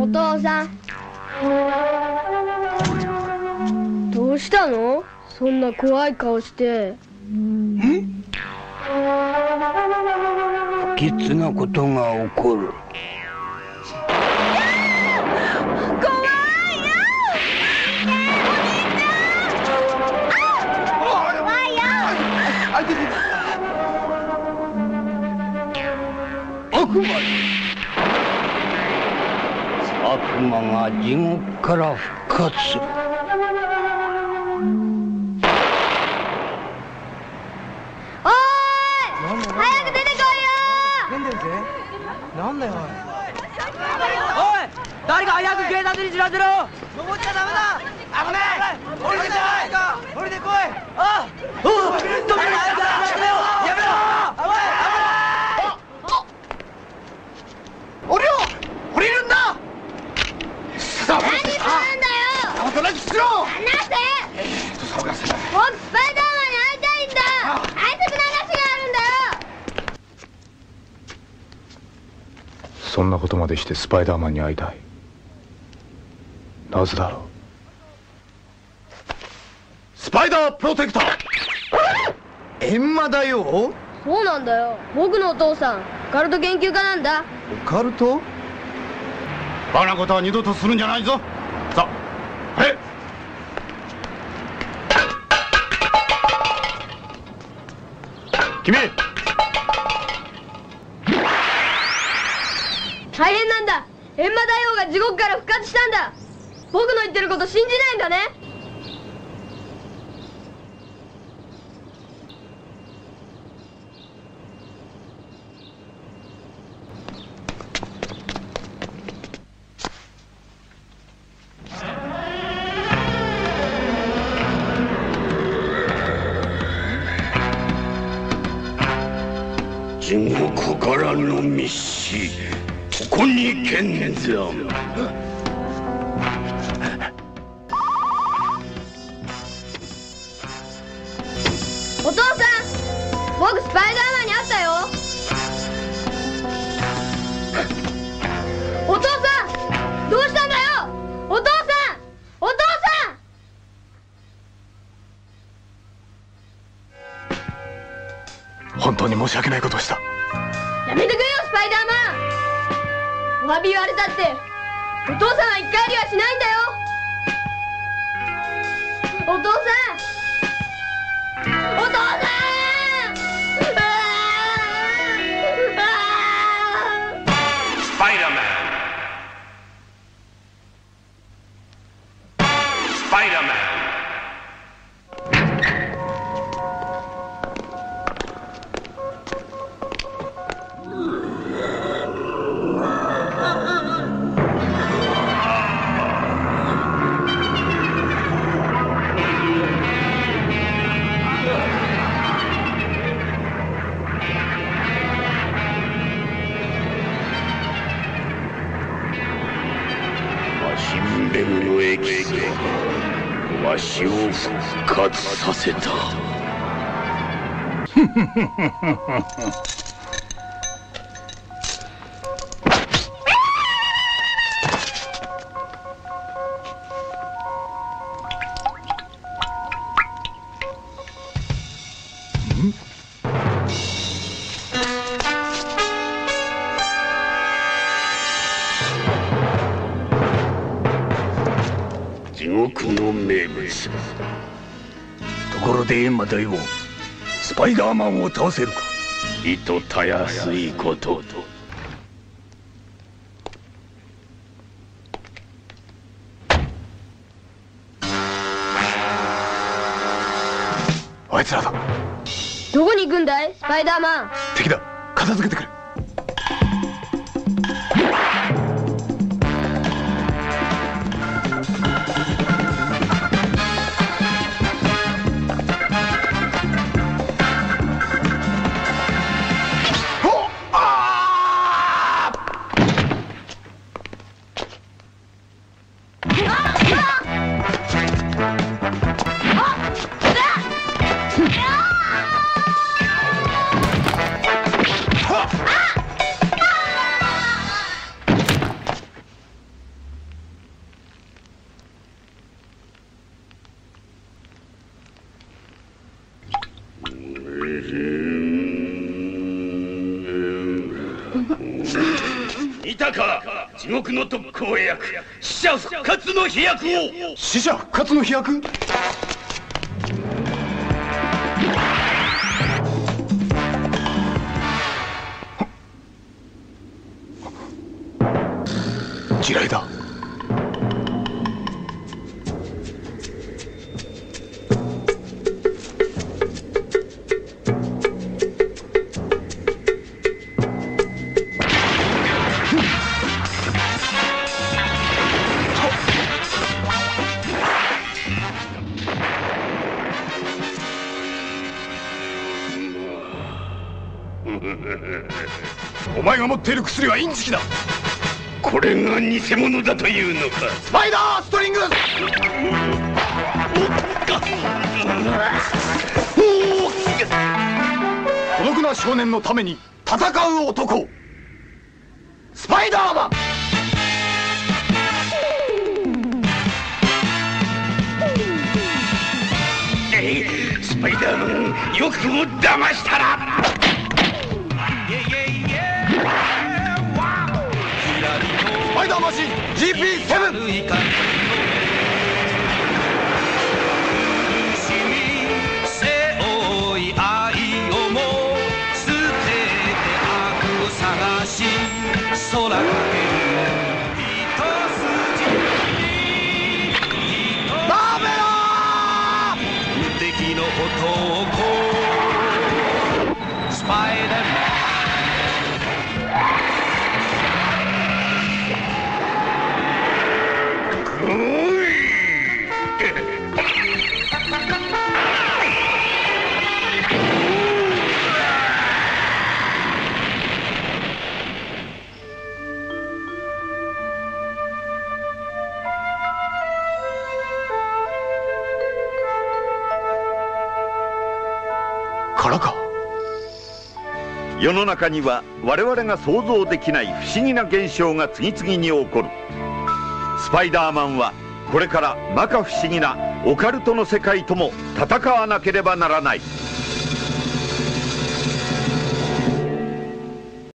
お父さん。どうしたの？そんな怖い顔して。不吉なことが起こる。悪魔悪魔が地獄から復活する。おーい早く出てこいよ。なんだよおい。おい誰か早く警察に知らせろ。登っちゃダメだ危ない降りてこい降りてこいあおいどっちにやめろやめろ危ない降りろ降りるんださあ何するんだよおとなしろ！離せ！騒がせない僕スパイダーマンに会いたいんだ！挨拶流しがあるんだよ！そんなことまでしてスパイダーマンに会いたい。なぜだろう？スパイダープロテクター！エンマだよ！そうなんだよ。僕のお父さんオカルト研究家なんだ。オカルト？バカなことは二度とするんじゃないぞ君。大変なんだ。閻魔大王が地獄から復活したんだ。僕の言ってること信じないんだね。地獄からの密使ここに見参本当に申し訳ないことをした。やめてくれよスパイダーマン。お詫び言われたってお父さんは一回りはしないんだよ。お父さん。お父さん。スパイダー。マンスパイダー。マン神殿のエキスがわしを復活させた。地獄の名物。ところで閻魔大王スパイダーマンを倒せるか？いとたやすいこと。あいつらだ。どこに行くんだい？スパイダーマン。敵だ。片付けてくれたか。地獄の特攻役死者復活の飛躍を。死者復活の飛躍？地雷だ。が持っている薬はインチキだ。これが偽物だというのか。スパイダーストリング！ス孤独な少年のために戦う男スパイダーマンスパイダーマンよくも騙したなーマシン GP7 背負い愛をも捨てて悪を探し空世の中には我々が想像できない不思議な現象が次々に起こる。スパイダーマンはこれから摩訶不思議なオカルトの世界とも戦わなければならない。